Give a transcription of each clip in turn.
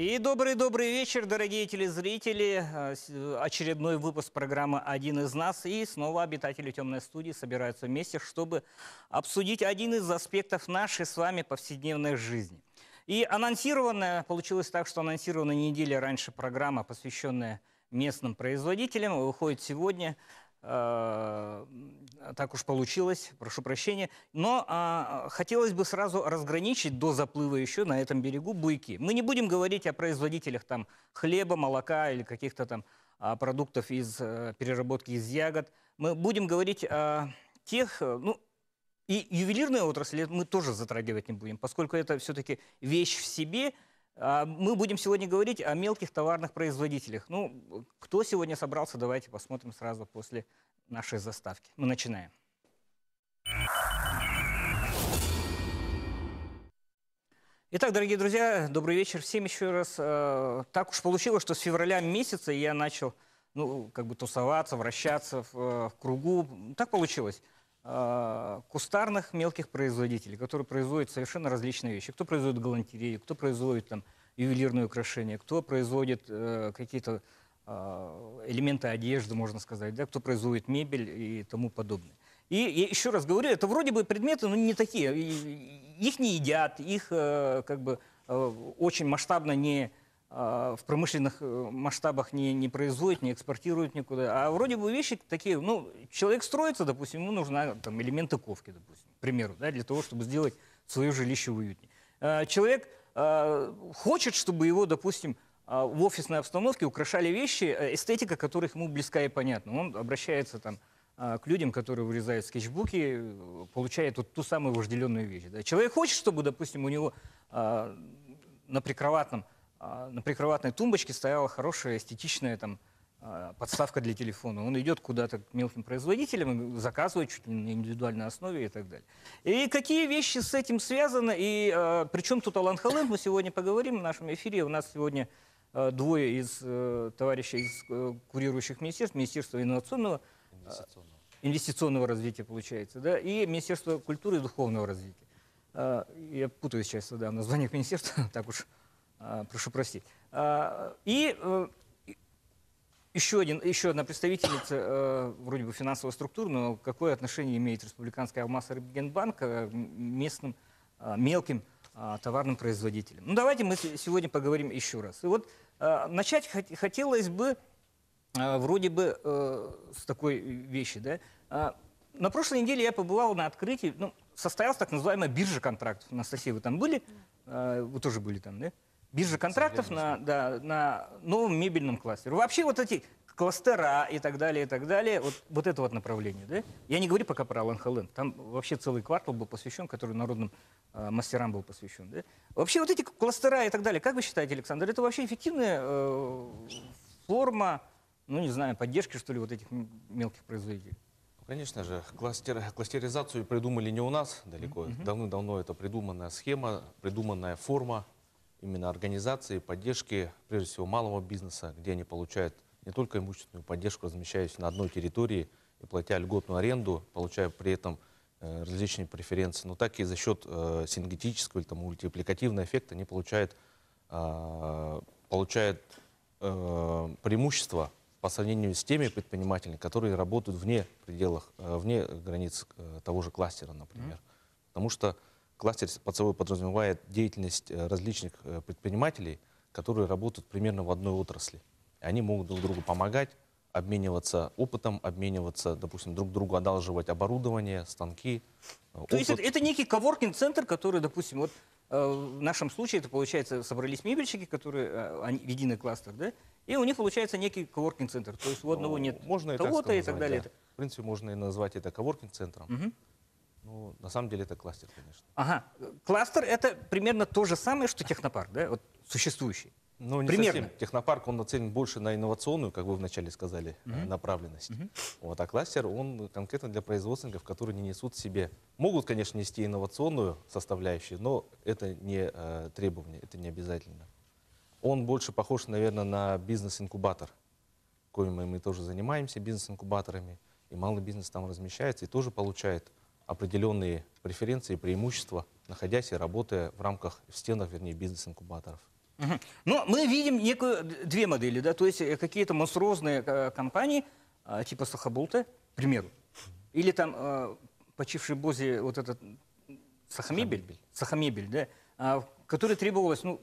И добрый-добрый вечер, дорогие телезрители. Э, с- Очередной выпуск программы «Один из нас». И снова обитатели темной студии собираются вместе, чтобы обсудить один из аспектов нашей с вами повседневной жизни. И анонсированная, получилось так, что анонсированная неделя раньше программа, посвященная местным производителям, выходит сегодня. Э, Так уж получилось, прошу прощения. Но а, хотелось бы сразу разграничить до заплыва еще на этом берегу буйки. Мы не будем говорить о производителях там хлеба, молока или каких-то там а, продуктов из э, переработки из ягод. Мы будем говорить о тех, э, ну, и ювелирную отрасль мы тоже затрагивать не будем, поскольку это все-таки вещь в себе. А Мы будем сегодня говорить о мелких товарных производителях. Ну, кто сегодня собрался, давайте посмотрим сразу после нашей заставки. Мы начинаем. Итак, дорогие друзья, добрый вечер всем еще раз. Э, Так уж получилось, что с февраля месяца я начал, ну, как бы тусоваться, вращаться в, э, в кругу. Так получилось. Э, Кустарных мелких производителей, которые производят совершенно различные вещи. Кто производит галантерею, кто производит там ювелирные украшения, кто производит э, какие-то э, элементы одежды, можно сказать, да, кто производит мебель и тому подобное. И я еще раз говорю, это вроде бы предметы, но не такие. И- Их не едят, их э, как бы э, очень масштабно не э, в промышленных э, масштабах не, не производят, не экспортируют никуда. А вроде бы вещи такие, ну, человек строится, допустим, ему нужны там, элементы ковки, допустим, к примеру, да, для того, чтобы сделать свое жилище уютнее. Э, Человек хочет, чтобы его, допустим, э, в офисной обстановке украшали вещи, э, эстетика которых ему близка и понятна. Он обращается там к людям, которые вырезают скетчбуки, э, получает вот ту самую вожделенную вещь. да. Человек хочет, чтобы, допустим, у него на прикроватном, на прикроватной тумбочке стояла хорошая эстетичная там подставка для телефона. Он идет куда-то к мелким производителям, заказывает чуть ли на индивидуальной основе и так далее. И какие вещи с этим связаны, и а, причем тут Алан Хален, мы сегодня поговорим в нашем эфире. У нас сегодня а, двое из э, товарищей из э, курирующих министерств, Министерства инновационного Инвестиционного. инвестиционного развития, получается, да, и Министерство культуры и духовного развития. А, Я путаюсь сейчас да, в названиях министерства, так уж а, прошу простить. А, И э, еще, один, еще одна представительница э, вроде бы финансовой структуры, но какое отношение имеет Республиканская Алмаз Рыбгенбанк к м- местным а, мелким а, товарным производителям? Ну давайте мы сегодня поговорим еще раз. И вот а, начать хот- хотелось бы а, вроде бы э, с такой вещи, да. А, на прошлой неделе я побывал на открытии, ну, состоялась так называемая биржа контрактов. Анастасия, вы там были? А, вы тоже были там, да? Биржа контрактов на, да, на новом мебельном кластере. Вообще вот эти кластера и так далее, и так далее, вот, вот это вот направление, да? Я не говорю пока про Алан Холлен, там вообще целый квартал был посвящен, который народным э, мастерам был посвящен, да? Вообще вот эти кластера и так далее, как вы считаете, Александр, это вообще эффективная э, форма, ну не знаю, поддержки, что ли, вот этих мелких производителей? Ну, Конечно же, кластер, кластеризацию придумали не у нас далеко. Давным-давно это придуманная схема, придуманная форма именно организации, поддержки, прежде всего, малого бизнеса, где они получают не только имущественную поддержку, размещаясь на одной территории и платя льготную аренду, получая при этом э, различные преференции, но так и за счет э, синергетического или там, мультипликативного эффекта они получают, э, получают э, преимущество по сравнению с теми предпринимателями, которые работают вне пределах, э, вне границ э, того же кластера, например. Потому что кластер под собой подразумевает деятельность э, различных э, предпринимателей, которые работают примерно в одной отрасли. И они могут друг другу помогать, обмениваться опытом, обмениваться, допустим, друг другу одалживать оборудование, станки, э, То есть опыт. это, это некий коворкинг-центр, который, допустим, вот э, в нашем случае это получается собрались мебельщики, которые э, они, в единый кластер, да, и у них получается некий коворкинг-центр. То есть у одного Ну, нет можно и так того-то и сказать, так далее. да. В принципе, можно и назвать это коворкинг-центром. Мгм. Ну, на самом деле это кластер, конечно. Ага, кластер это примерно то же самое, что технопарк, да, вот существующий. Ну, не Примерно. совсем. Технопарк, он нацелен больше на инновационную, как вы вначале сказали, э, направленность. Вот, а кластер, он конкретно для производственников, которые не несут в себе. Могут, конечно, нести инновационную составляющую, но это не э, требование, это не обязательно. Он больше похож, наверное, на бизнес-инкубатор, коим мы, мы тоже занимаемся, бизнес-инкубаторами. И малый бизнес там размещается и тоже получает определенные преференции, преимущества, находясь и работая в рамках, в стенах, вернее, бизнес-инкубаторов. Но мы видим некую две модели, да, то есть э, какие-то монструозные э, компании, а, типа Сахабулта, к примеру, или там э, почивший Бози вот этот Сахамебель, Сахамебель, да, а, который требовалось, ну,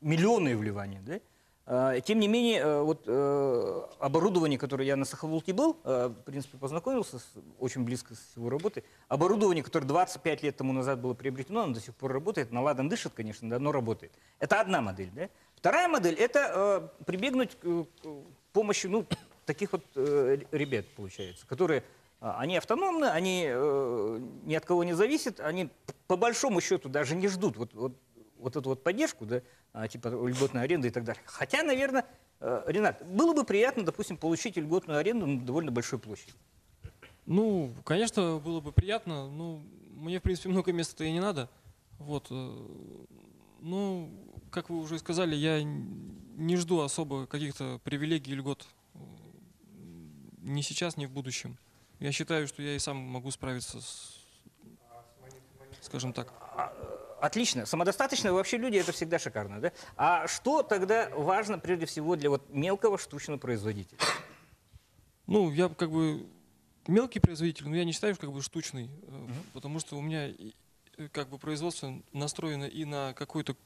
миллионные вливания, да. А, Тем не менее, э, вот э, оборудование, которое я на Сахавулте был, э, в принципе, познакомился с- очень близко с его работой, оборудование, которое 25 лет тому назад было приобретено, оно до сих пор работает, наладан дышит, конечно, да, но работает. Это одна модель, да. Вторая модель – это э, прибегнуть к, помощи, ну, таких вот э, ребят, получается, которые, они автономны, они э, ни от кого не зависят, они по большому счету даже не ждут вот, вот, вот эту вот поддержку, да, а, типа льготной аренды и так далее. Хотя, наверное, э, Ренат, было бы приятно, допустим, получить льготную аренду на довольно большой площади. Ну, конечно, было бы приятно. Ну, мне, в принципе, много места-то и не надо. Вот. э, Ну, как вы уже сказали, я не жду особо каких-то привилегий и льгот. э, Ни сейчас, ни в будущем. Я считаю, что я и сам могу справиться с, скажем так. Отлично. Самодостаточные вообще люди это всегда шикарно, да? А что тогда важно прежде всего для вот мелкого штучного производителя? Ну, я как бы мелкий производитель, но я не считаю как бы штучный, э, потому что у меня э, как бы производство настроено и на какой-то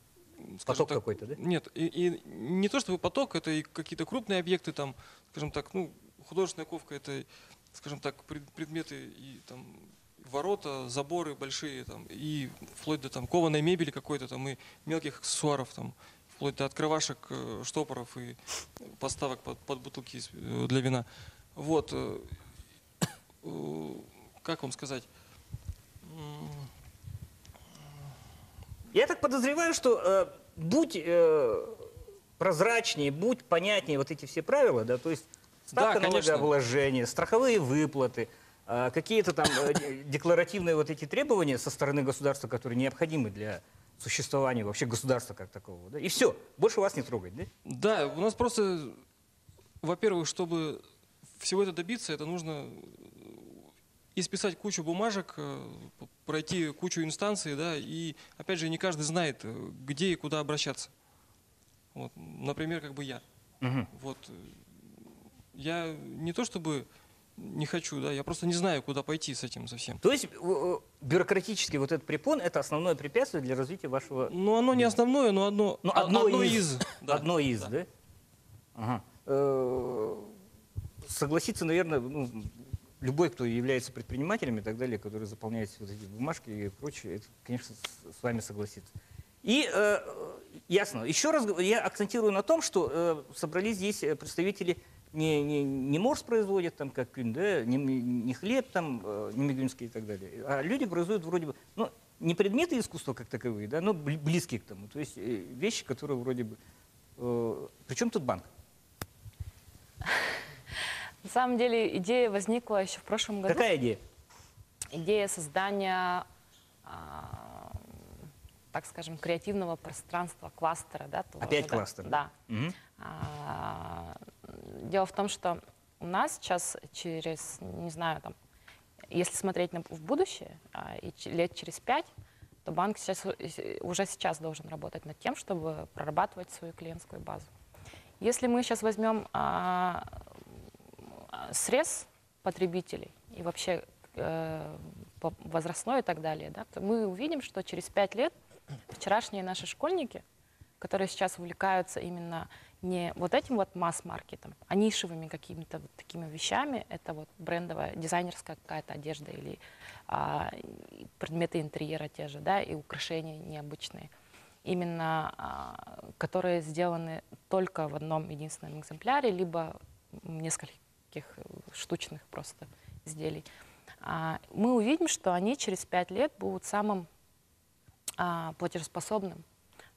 Поток какой-то, да? Нет, и, и не то чтобы поток, это и какие-то крупные объекты, там, скажем так, ну, художественная ковка, это, скажем так, пред- предметы и там ворота, заборы большие, там, и вплоть до там кованой мебели какой-то там и мелких аксессуаров, там, вплоть до открывашек, э, штопоров и поставок под, под бутылки э, для вина. Вот, э, как вам сказать? Я так подозреваю, что э, будь э, прозрачнее, будь понятнее вот эти все правила, да, то есть ставка Да, конечно. налогообложения, страховые выплаты, какие-то там э, де- декларативные вот эти требования со стороны государства, которые необходимы для существования вообще государства как такового, да, и все, больше вас не трогать, да? Да, у нас просто, во-первых, чтобы всего это добиться, это нужно исписать кучу бумажек, э, пройти кучу инстанций, да, и опять же не каждый знает, э, где и куда обращаться. Вот, например, как бы я. Мгм. Вот, э, я не то чтобы не хочу, да, я просто не знаю, куда пойти с этим совсем. То есть э, э, бюрократический вот этот препон – это основное препятствие для развития вашего Ну, оно не основное, но одно, Ну, а- одно из. из. да. Одно из, да? Ага. Э, Согласиться, наверное, ну, любой, кто является предпринимателем и так далее, который заполняет вот эти бумажки и прочее, это, конечно, с, вами согласится. И э, ясно. Еще раз я акцентирую на том, что э, собрались здесь э, представители не, не, не морс производят, там, как Кюн, да, не, не хлеб, там, э, не мигюнский и так далее, а люди производят вроде бы, ну, не предметы искусства как таковые, да, но бли- близкие к тому. То есть э, вещи, которые вроде бы... Э, причем тут банк? На самом деле идея возникла еще в прошлом году. Какая идея? Идея создания, а, так скажем, креативного пространства, кластера. Да, Опять же, кластер, да? Да. Дело в том, что у нас сейчас через, не знаю, там, если смотреть на- в будущее, а, и лет через пять, то банк сейчас, э, уже сейчас должен работать над тем, чтобы прорабатывать свою клиентскую базу. Если мы сейчас возьмем а, а, срез потребителей и вообще э, возрастной и так далее, да, то мы увидим, что через пять лет вчерашние наши школьники, которые сейчас увлекаются именно не вот этим вот масс-маркетом, а нишевыми какими-то вот такими вещами, это вот брендовая, дизайнерская какая-то одежда или а, предметы интерьера те же, да, и украшения необычные, именно а, которые сделаны только в одном единственном экземпляре, либо нескольких штучных просто изделий. А, мы увидим, что они через пять лет будут самым а, платежеспособным,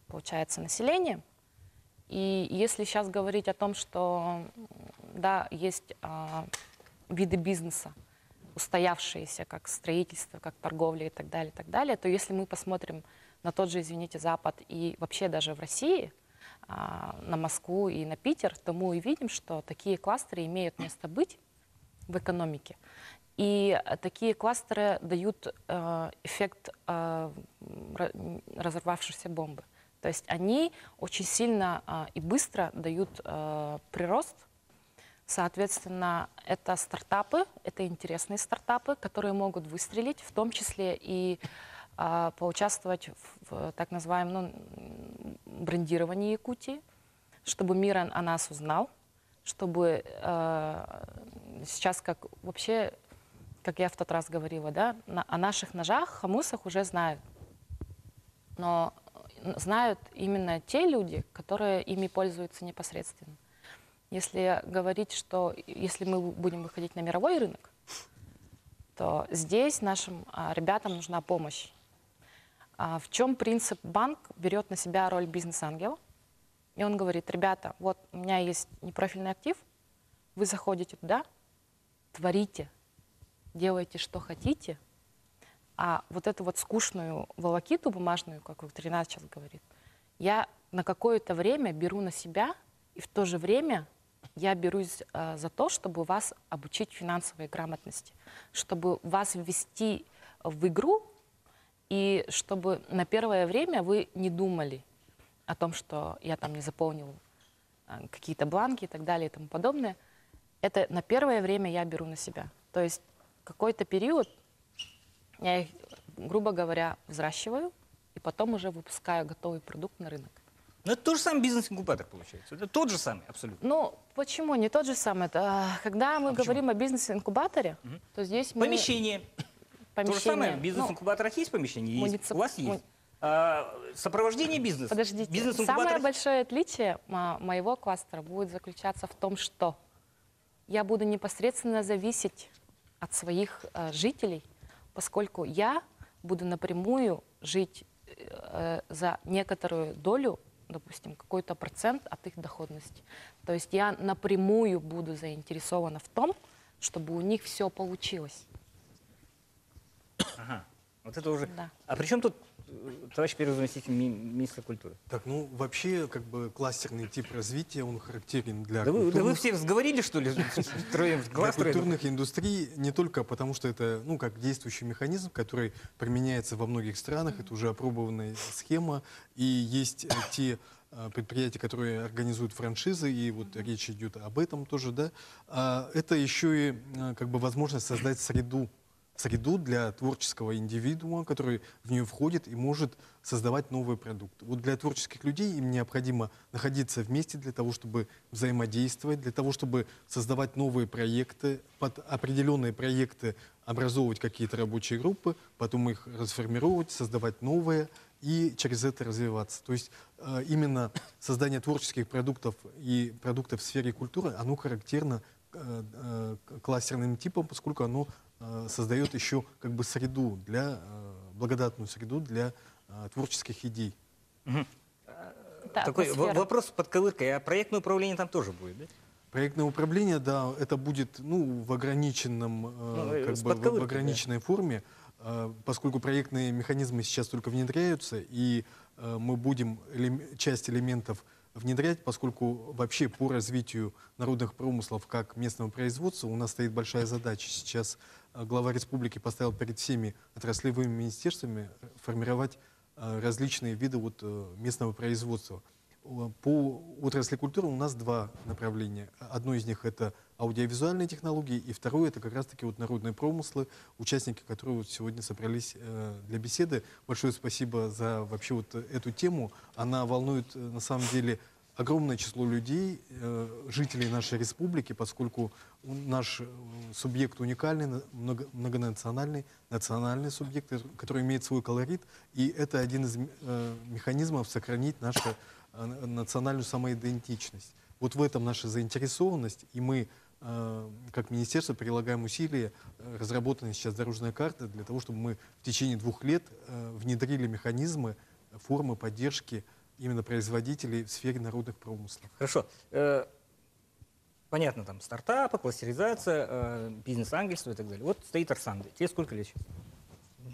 получается, населением. И если сейчас говорить о том, что да, есть а, виды бизнеса, устоявшиеся, как строительство, как торговля и так далее, и так далее, то если мы посмотрим на тот же, извините, Запад и вообще даже в России, а, на Москву и на Питер, то мы увидим, что такие кластеры имеют место быть в экономике. И такие кластеры дают э, эффект э, разорвавшейся бомбы. То есть они очень сильно а, и быстро дают а, прирост. Соответственно, это стартапы, это интересные стартапы, которые могут выстрелить, в том числе и а, поучаствовать в, в так называемом ну, брендировании Якутии, чтобы мир о, нас узнал, чтобы э, сейчас как вообще, как я в тот раз говорила, да, на- о наших ножах, хамусах уже знают. Но э, знают именно те люди, которые ими пользуются непосредственно. Если говорить, что если мы будем выходить на мировой рынок, то здесь нашим а, ребятам нужна помощь. А в чем принцип? Банк берет на себя роль бизнес-ангела, и он говорит, ребята, вот у меня есть непрофильный актив, вы заходите туда, творите, делайте, что хотите, а вот эту вот скучную волокиту бумажную, как Ренат сейчас говорит, я на какое-то время беру на себя, и в то же время я берусь э, за то, чтобы вас обучить финансовой грамотности, чтобы вас ввести в игру, и чтобы на первое время вы не думали о том, что я там не заполнил э, какие-то бланки и так далее и тому подобное. Это на первое время я беру на себя. То есть какой-то период я их, грубо говоря, взращиваю, и потом уже выпускаю готовый продукт на рынок. Ну, это тот же самый бизнес-инкубатор получается. Это тот же самый, абсолютно. Ну, почему? Не тот же самый. Это, а, когда мы А почему? говорим о бизнес-инкубаторе, то здесь мы... Помещение. То же самое. помещение, В ну, бизнес-инкубаторах есть помещение? Есть. муници- У вас му- есть. А, сопровождение бизнеса. Подождите. Бизнес-инкубатор Самое большое отличие мо- моего кластера будет заключаться в том, что я буду непосредственно зависеть от своих э, жителей, поскольку я буду напрямую жить э, за некоторую долю, допустим, какой-то процент от их доходности. То есть я напрямую буду заинтересована в том, чтобы у них все получилось. Ага. Вот это уже. Да. А при чем тут, товарищ первый заместитель ми- министра культуры? Так, ну вообще, как бы кластерный тип развития, он характерен для Да вы, да вы культурных- все сговорили, что ли? Для культурных индустрий не только потому, что это, ну, как действующий механизм, который применяется во многих странах, это уже опробованная схема, и есть э, те э, предприятия, которые организуют франшизы, и вот речь идет об этом тоже, да, А это еще и э, как бы возможность создать среду, среду для творческого индивидуума, который в нее входит и может создавать новый продукт. Вот для творческих людей им необходимо находиться вместе для того, чтобы взаимодействовать, для того, чтобы создавать новые проекты, под определенные проекты образовывать какие-то рабочие группы, потом их расформировать, создавать новые и через это развиваться. То есть э, именно создание творческих продуктов и продуктов в сфере культуры, оно характерно э, э, кластерным типам, поскольку оно создает еще как бы среду для, э, благодатную среду для э, творческих идей. Это Такой в- атмосфера. вопрос под ковыркой. А проектное управление там тоже будет, да? Проектное управление, да, это будет ну, в ограниченном, э, Ну, э, как бы, в- подковыркой, да. ограниченной форме, э, поскольку проектные механизмы сейчас только внедряются, и э, мы будем часть элементов внедрять, поскольку вообще по развитию народных промыслов как местного производства у нас стоит большая задача. Сейчас э, глава республики поставил перед всеми отраслевыми министерствами э, формировать э, различные виды вот, э, местного производства. По отрасли культуры у нас два направления. Одно из них это аудиовизуальные технологии, и второе это как раз-таки вот народные промыслы, участники которые вот сегодня собрались э, для беседы. Большое спасибо за вообще вот эту тему. Она волнует э, на самом деле огромное число людей, э, жителей нашей республики, поскольку наш э, субъект уникальный, на- много- многонациональный, национальный субъект, э, который имеет свой колорит, и это один из механизмов сохранить нашу национальную самоидентичность. Вот в этом наша заинтересованность, и мы, как министерство, прилагаем усилия, разработана сейчас дорожная карта для того, чтобы мы в течение двух лет внедрили механизмы, формы поддержки именно производителей в сфере народных промыслов. Хорошо. Э, Понятно, там стартапы, кластеризация, э, бизнес-ангельство и так далее. Вот стоит Арсан. Тебе сколько лет сейчас?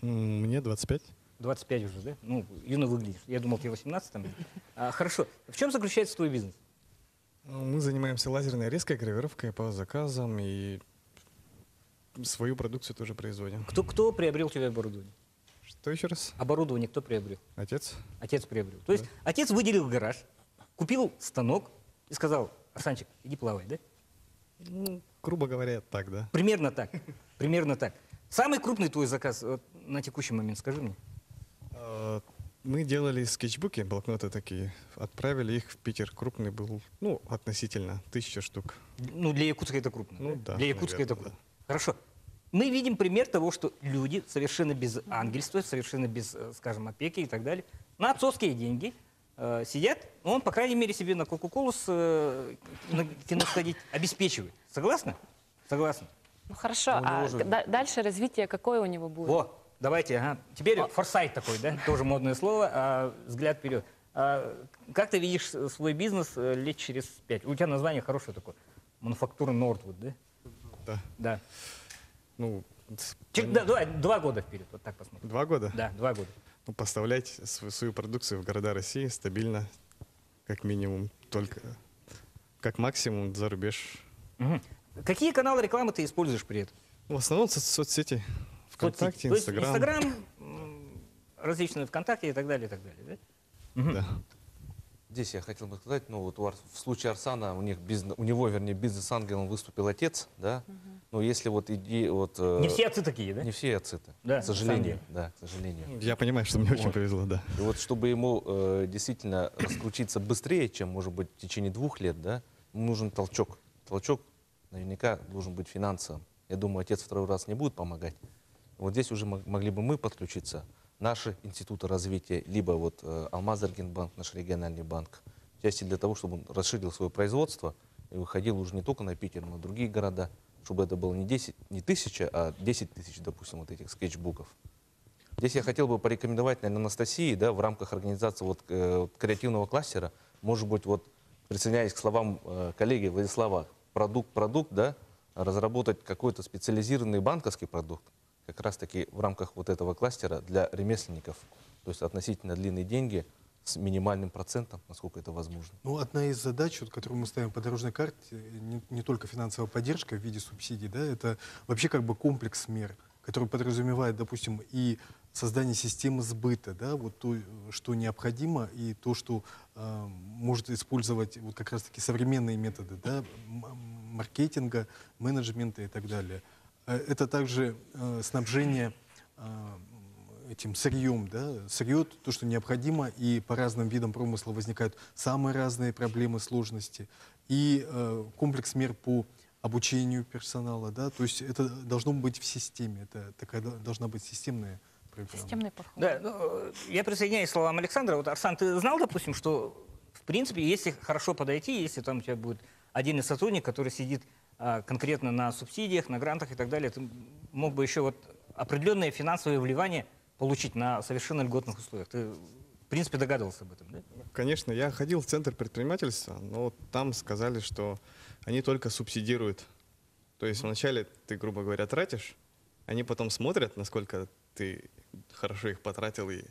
Мне 25. 25 уже, да? Ну, юно выглядишь. Я думал, тебе 18 там. А, хорошо. В чем заключается твой бизнес? Мы занимаемся лазерной резкой гравировкой по заказам и свою продукцию тоже производим. Кто, кто приобрел у тебя оборудование? Что еще раз? Оборудование кто приобрел? Отец? Отец приобрел. То есть отец выделил гараж, купил станок и сказал, Арсанчик, иди плавай, да? Ну, грубо говоря, так, да. Примерно так. Примерно так. Самый крупный твой заказ вот, на текущий момент, скажи мне. А, Мы делали скетчбуки, блокноты такие. Отправили их в Питер. Крупный был, ну, относительно, тысяча штук. Ну, для Якутска это крупно. Ну да, Для Якутска это наверное, крупно. Хорошо. Мы видим пример того, что люди совершенно без ангельства, совершенно без, э, скажем, опеки и так далее, на отцовские деньги э, сидят, ну, он, по крайней мере, себе на Кока-Колу э, на кино сходить обеспечивает. Согласна? Согласна. Ну хорошо, Ну, а же- да- дальше развитие какое у него будет? О, давайте, ага. Теперь форсайт такой, да? Тоже модное слово, а взгляд вперед. А как ты видишь свой бизнес э, лет через пять? У тебя название хорошее такое. Мануфактура Нортвуд, да? Да. Да. Ну, Чер- да, давай, два года вперед, вот так посмотрим. два года? Да, два года. Ну, поставлять св- свою продукцию в города России стабильно, как минимум, только как максимум за рубеж. Мгм. Какие каналы рекламы ты используешь при этом? Ну, в основном соц- соцсети. ВКонтакте, Инстаграм. Инстаграм, различные ВКонтакте и так далее, и так далее, да? Мгм. Да. Здесь я хотел бы сказать, ну вот у Ар- в случае Арсана, у, них бизнес, у него, вернее, бизнес-ангелом выступил отец, да? Ну если вот иди, вот... э, Не все отцы такие, да? Не все ациты, Да, к сожалению, да, к сожалению. Я понимаю, что мне очень Вот. повезло, да. И вот чтобы ему э, действительно раскрутиться быстрее, чем, может быть, в течение двух лет, да, ему нужен толчок. Толчок наверняка должен быть финансовым. Я думаю, отец второй раз не будет помогать. Вот здесь уже мог- могли бы мы подключиться, наши институты развития, либо вот э, Алмазергенбанк, наш региональный банк, части для того, чтобы он расширил свое производство и выходил уже не только на Питер, но и на другие города, чтобы это было не 10, не тысяча, а 10 тысяч, допустим, вот этих скетчбуков. Здесь я хотел бы порекомендовать, наверное, Анастасии, да, в рамках организации вот, э, креативного кластера, может быть, вот, присоединяясь к словам э, коллеги Владислава, продукт-продукт, да, разработать какой-то специализированный банковский продукт, как раз-таки в рамках вот этого кластера для ремесленников, то есть относительно длинные деньги с минимальным процентом, насколько это возможно. Ну, одна из задач, вот, которую мы ставим по дорожной карте, не, не только финансовая поддержка в виде субсидий, да, это вообще как бы комплекс мер, который подразумевает, допустим, и создание системы сбыта, да, вот то, что необходимо, и то, что э, может использовать вот как раз-таки современные методы, да, маркетинга, менеджмента и так далее. Э, Это также э, снабжение э, этим сырьем, да, сырье то, что необходимо, и по разным видам промысла возникают самые разные проблемы, сложности, и э, комплекс мер по обучению персонала, да, то есть это должно быть в системе, это такая до- должна быть системная программа. Системный подход. Да, ну, я присоединяюсь к словам Александра. Вот, Арсан, ты знал, допустим, что, в принципе, если хорошо подойти, если там у тебя будет отдельный сотрудник, который сидит конкретно на субсидиях, на грантах и так далее, ты мог бы еще вот определенное финансовое вливание получить на совершенно льготных условиях. Ты, в принципе, догадывался об этом, да? Конечно, я ходил в Центр предпринимательства, но там сказали, что они только субсидируют. То есть вначале ты, грубо говоря, тратишь, они потом смотрят, насколько ты хорошо их потратил и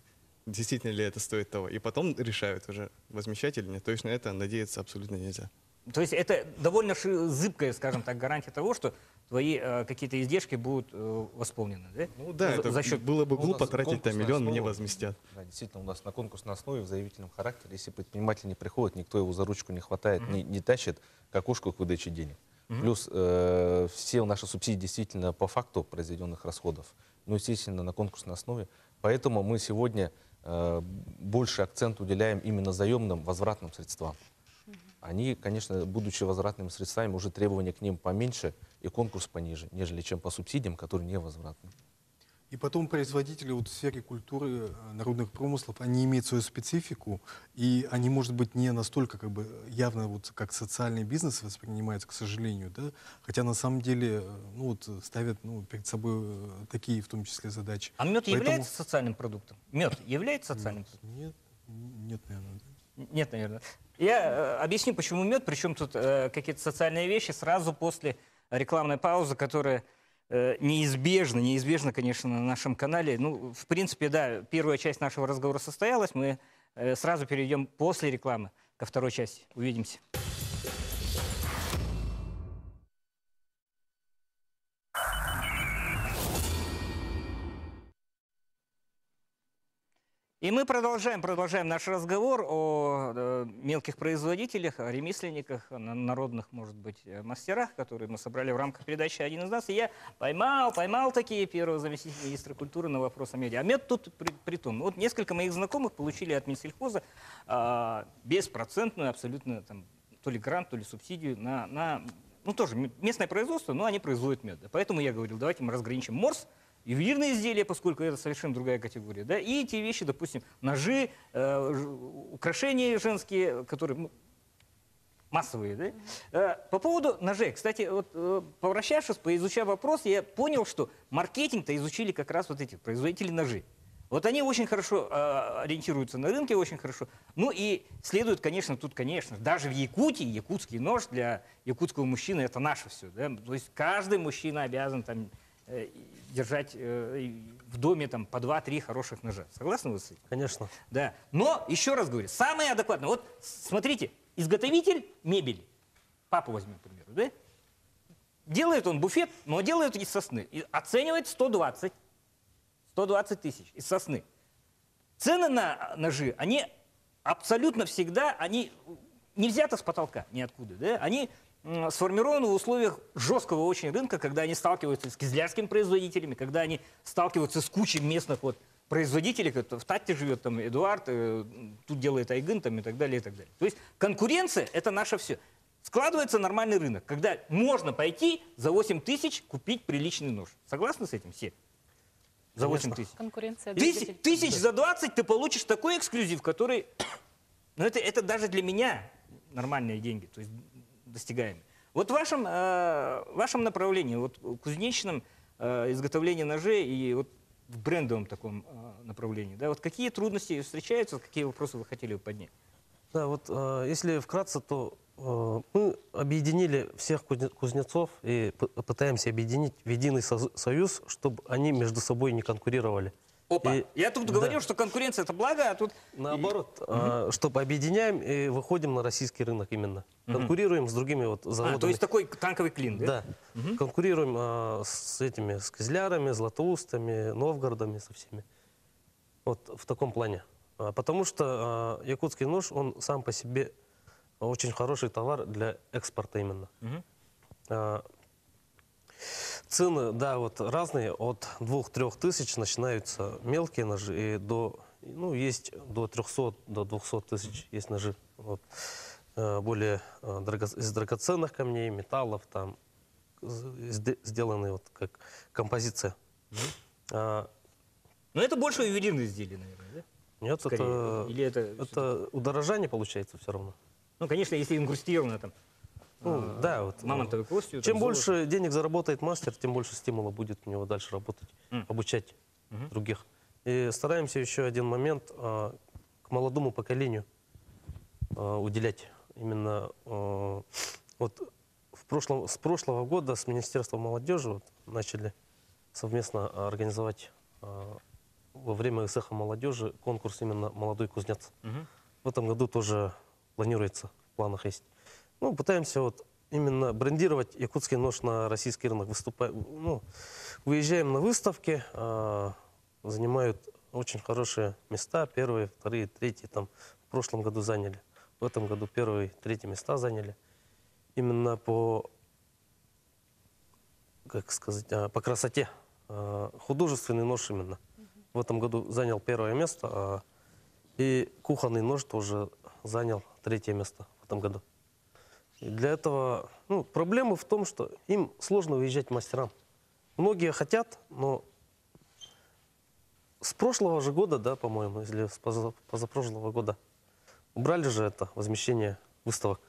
действительно ли это стоит того. И потом решают уже, возмещать или нет. То есть на это надеяться абсолютно нельзя. То есть это довольно зыбкая, скажем так, гарантия того, что твои э, какие-то издержки будут э, восполнены, да? Ну да, За- это за счет было бы Ну, глупо тратить там миллион, мне основа. возместят. Да, действительно, у нас на конкурсной основе в заявительном характере, если предприниматель не приходит, никто его за ручку не хватает, не, не тащит к окошку к выдаче денег. Плюс э, все наши субсидии действительно по факту произведенных расходов, ну, естественно, на конкурсной основе. Поэтому мы сегодня э, больше акцент уделяем именно заемным возвратным средствам. Они, конечно, будучи возвратными средствами, уже требования к ним поменьше и конкурс пониже, нежели чем по субсидиям, которые невозвратны. И потом производители вот в сфере культуры, э, народных промыслов, они имеют свою специфику, и они, может быть, не настолько как бы явно вот как социальный бизнес воспринимаются, к сожалению, да, хотя на самом деле, э, ну вот ставят ну, перед собой э, такие, в том числе, задачи. А мед Поэтому- является социальным продуктом? Мед является социальным продуктом? Нет, нет, наверное. да. Нет, наверное. Я э, объясню, почему мед, причем тут э, какие-то социальные вещи сразу после рекламной паузы, которая э, неизбежна, неизбежна, конечно, на нашем канале. Ну, в принципе, да, первая часть нашего разговора состоялась, мы э, сразу перейдем после рекламы ко второй части. Увидимся. И мы продолжаем, продолжаем наш разговор о э, мелких производителях, о ремесленниках, о на- народных, может быть, э, мастерах, которые мы собрали в рамках передачи «Один из нас». И я поймал, поймал такие первого заместителя министра культуры на вопрос о меди. А мед тут при, при том. Вот несколько моих знакомых получили от Минсельхоза а, беспроцентную абсолютно там, то ли грант, то ли субсидию на, на ну тоже местное производство, но они производят мед. Поэтому я говорил, давайте мы разграничим морс, ювелирные изделия, поскольку это совершенно другая категория, да, и те вещи, допустим, ножи, э, украшения женские, которые ну, массовые, да. Э, По поводу ножей, кстати, вот э, повращавшись, поизучав вопрос, я понял, что маркетинг-то изучили как раз вот эти производители ножей. Вот они очень хорошо э, ориентируются на рынке, очень хорошо. Ну и следует, конечно, тут, конечно, даже в Якутии, якутский нож для якутского мужчины это наше все. Да? То есть каждый мужчина обязан там держать э, в доме там по два-три хороших ножа. Согласны вы с этим? Конечно. Да. Но, еще раз говорю, самое адекватное. Вот смотрите, изготовитель мебели, папа возьмем, к примеру, да? Делает он буфет, но делает из сосны. И оценивает 120. 120 тысяч из сосны. Цены на ножи, они абсолютно всегда, они не взяты с потолка ниоткуда. Да? Они м, сформированы в условиях жесткого очень рынка, когда они сталкиваются с кизлярскими производителями, когда они сталкиваются с кучей местных вот производителей, как в Татте живет там Эдуард, э, тут делает Айгын там, и так далее, и так далее. То есть конкуренция – это наше все. Складывается нормальный рынок, когда можно пойти за 8 тысяч купить приличный нож. Согласны с этим все? За 8 тысяч. Конкуренция Тысяч, тысяч за 20 ты получишь такой эксклюзив, который... Ну, это, это даже для меня нормальные деньги, то есть достигаемые. Вот в вашем, э, вашем направлении, вот кузнечном э, изготовлении ножей и вот в брендовом таком э, направлении, да, вот какие трудности встречаются, какие вопросы вы хотели бы поднять? Да, вот э, если вкратце, то э, мы объединили всех кузне- кузнецов и пытаемся объединить в единый союз, чтобы они между собой не конкурировали. Опа, И- я тут да. говорил, что конкуренция это благо, а тут... Наоборот, чтобы объединяем и выходим на российский рынок именно. Конкурируем с другими вот заводами. А, то есть такой танковый клин, да? Да. Конкурируем а, с этими, с Козлярами, Златоустами, Новгородами, со всеми. Вот в таком плане. А, потому что а, якутский нож, он сам по себе очень хороший товар для экспорта именно. Мгм. А, цены, да, вот разные. От 2-3 тысяч начинаются мелкие ножи и до, ну, есть до 300, до 200 тысяч есть ножи. Вот. Э, Более э, из драгоценных камней, металлов, там, сделанные вот как композиция. А, Но это больше ювелирные изделия, наверное, да? Нет, Скорее. это, Или это... это удорожание получается все равно. Ну, конечно, если инкрустировано там Ну, да, вот. мамонтовой костью. Чем больше денег заработает мастер, тем больше стимула будет у него дальше работать, М. обучать других. И стараемся еще один момент а, к молодому поколению а, уделять. Именно а, вот в прошлом, с прошлого года с Министерством молодежи вот начали совместно организовать а, во время ИСЭХа молодежи конкурс именно «Молодой кузнец». Мгм. В этом году тоже планируется, в планах есть. Ну, пытаемся вот именно брендировать якутский нож на российский рынок. Выступаем, ну, выезжаем на выставки, а, занимают очень хорошие места, первые, вторые, третьи. Там в прошлом году заняли, в этом году первые, третьи места заняли. Именно по, как сказать, а, по красоте. А, Художественный нож именно. В этом году занял первое место, а и кухонный нож тоже занял третье место в этом году. И для этого ну, проблема в том, что им сложно выезжать мастерам. Многие хотят, но с прошлого же года, да, по-моему, или с поза- позапрошлого года, убрали же это возмещение выставок.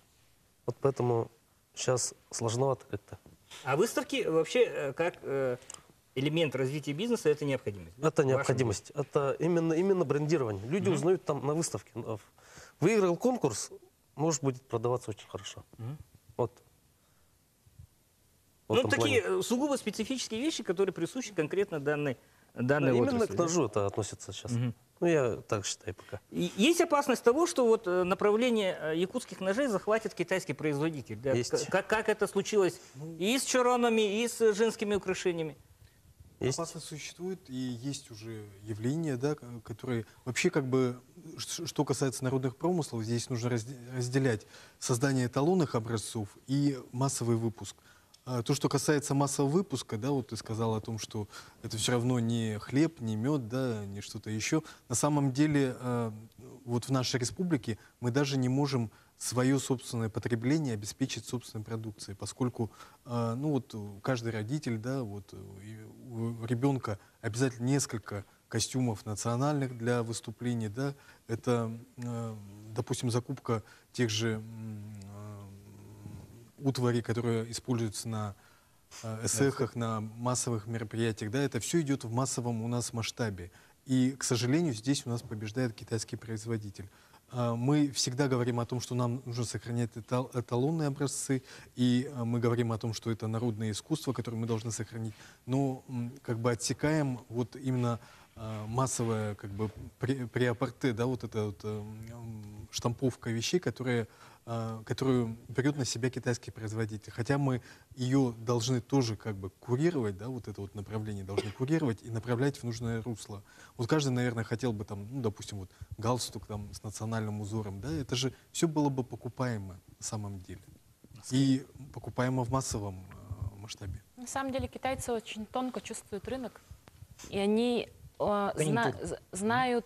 Вот поэтому сейчас сложновато как-то. А выставки вообще э, как э, элемент развития бизнеса это необходимость. да? Это необходимость. Это именно, именно брендирование. Люди узнают там на выставке. э, Выиграл конкурс, может будет продаваться очень хорошо. Вот. В Ну, этом такие плане. э, сугубо специфические вещи, которые присущи конкретно данной, данной Да, именно отрасли, к да? ножу это относится сейчас. Мгм. Ну, я так считаю пока. И Есть опасность того, что вот э, направление э, якутских ножей захватит китайский производитель. да? Есть. К- Как, как это случилось и с чаронами, и с женскими украшениями. Есть. Опасность существует, и есть уже явления, да, к- которые вообще как бы, что касается народных промыслов, здесь нужно разде- разделять создание эталонных образцов и массовый выпуск. А То, что касается массового выпуска, да, вот ты сказал о том, что это все равно не хлеб, не мед, да, не что-то еще. На самом деле, э, вот в нашей республике мы даже не можем свое собственное потребление обеспечить собственной продукцией, поскольку, э, ну вот каждый родитель, да, вот у ребенка обязательно несколько костюмов национальных для выступлений, да, это, э, допустим, закупка тех же э, утвари, которые используются на э, эсэхах, на массовых мероприятиях, да, это все идет в массовом у нас масштабе. И, к сожалению, здесь у нас побеждает китайский производитель. А, Мы всегда говорим о том, что нам нужно сохранять этал- эталонные образцы, и мы говорим о том, что это народное искусство, которое мы должны сохранить, но как бы отсекаем вот именно массовое как бы пре- преапорте, да, вот эта вот, эм, штамповка вещей, которые, а, которую берет на себя китайский производитель. Хотя мы ее должны тоже как бы курировать, да, вот это вот направление должны курировать и направлять в нужное русло. Вот каждый, наверное, хотел бы там, ну, допустим, вот галстук там с национальным узором, да, это же все было бы покупаемо на самом деле. И покупаемо в массовом э, масштабе. На самом деле китайцы очень тонко чувствуют рынок, и они э, зна- знают,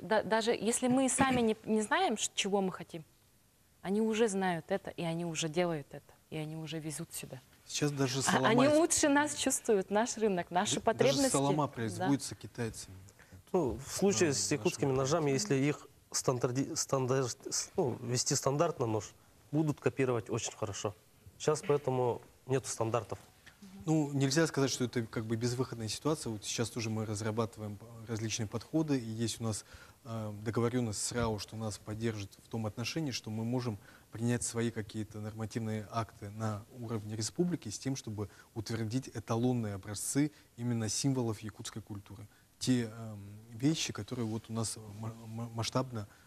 да- даже если мы сами не, не знаем, чего мы хотим, они уже знают это, и они уже делают это, и они уже везут сюда. Сейчас даже А солома, Они лучше нас чувствуют, наш рынок, наши даже потребности. солома Да. производится китайцами. Ну, в случае с якутскими ножами, если их стандарди- стандарт, ну, ввести стандарт на нож, будут копировать очень хорошо. Сейчас поэтому нету стандартов. Ну, нельзя сказать, что это как бы безвыходная ситуация. Вот сейчас тоже мы разрабатываем различные подходы, и есть у нас э, договоренность с РАО, что нас поддержит в том отношении, что мы можем принять свои какие-то нормативные акты на уровне республики с тем, чтобы утвердить эталонные образцы именно символов якутской культуры. Те эм, вещи, которые вот у нас ма- ма- масштабно э,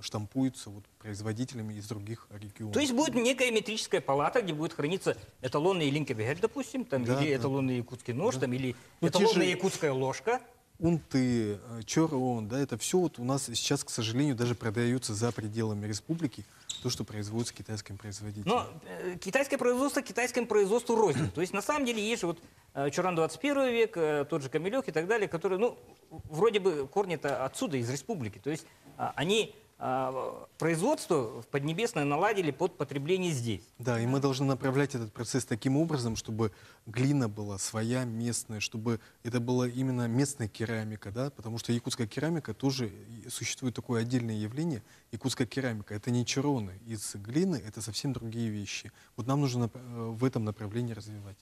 штампуются вот производителями из других регионов. То есть будет некая метрическая палата, где будет храниться эталонный линкобегель, допустим, там, Да, или да. эталонный якутский нож, там, или Ну, эталонная же- якутская ложка. унты, э, чорон, да, это все вот у нас сейчас, к сожалению, даже продается за пределами республики, то, что производится китайским производителем. Но э, китайское производство китайскому производству рознь. То есть на самом деле есть же вот э, Чуран 21 век, э, тот же Камелек и так далее, которые, ну, вроде бы корни-то отсюда, из республики. То есть а, они производство в Поднебесное наладили под потребление здесь. Да, и мы должны направлять этот процесс таким образом, чтобы глина была своя, местная, чтобы это была именно местная керамика, да, потому что якутская керамика тоже существует такое отдельное явление. Якутская керамика это не чароны из глины, это совсем другие вещи. Вот нам нужно э, в этом направлении развивать.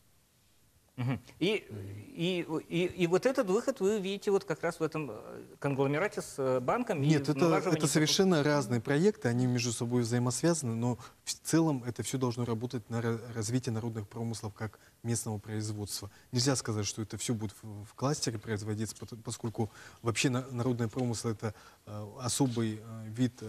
И, и, и, и вот этот выход вы видите вот как раз в этом э, конгломерате с э, банком. Нет, это, это совершенно разные проекты, они между собой взаимосвязаны, но в целом это все должно работать на ра- развитие народных промыслов как местного производства. Нельзя сказать, что это все будет в, в кластере производиться, поскольку вообще на- народный промысел это э, особый вид